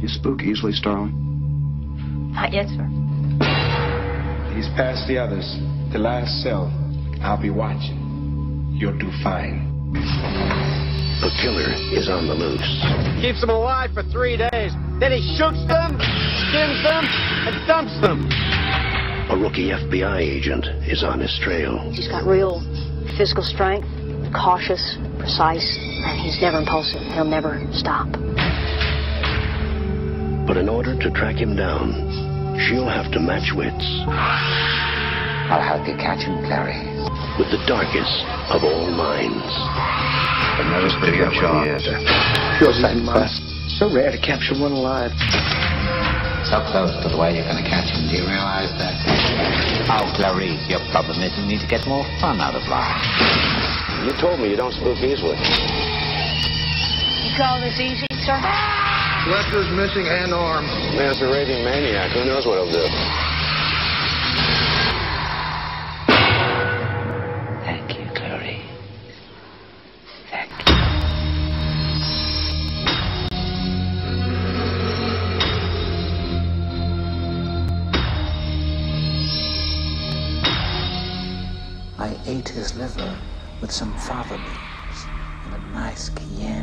You spook easily, Starling? Not yet, sir. He's past the others. The last cell. I'll be watching. You'll do fine. The killer is on the loose. Keeps them alive for three days. Then he shoots them, skins them, and dumps them. A rookie FBI agent is on his trail. He's got real physical strength, cautious, precise, and he's never impulsive. He'll never stop. But in order to track him down, she'll have to match wits I'll help you catch him, Clarice. with the darkest of all minds. Another video shot. Pure sacrifice. So rare to capture one alive. So close to the way you're going to catch him. Do you realize that? Oh, Clarice, your problem is you need to get more fun out of life. You told me you don't spook easily. You call this easy, sir? Lester's missing an arm. Man's a raving maniac. Who knows what he'll do? Thank you, Clarice. Thank you. I ate his liver with some fava beans and a nice Chianti.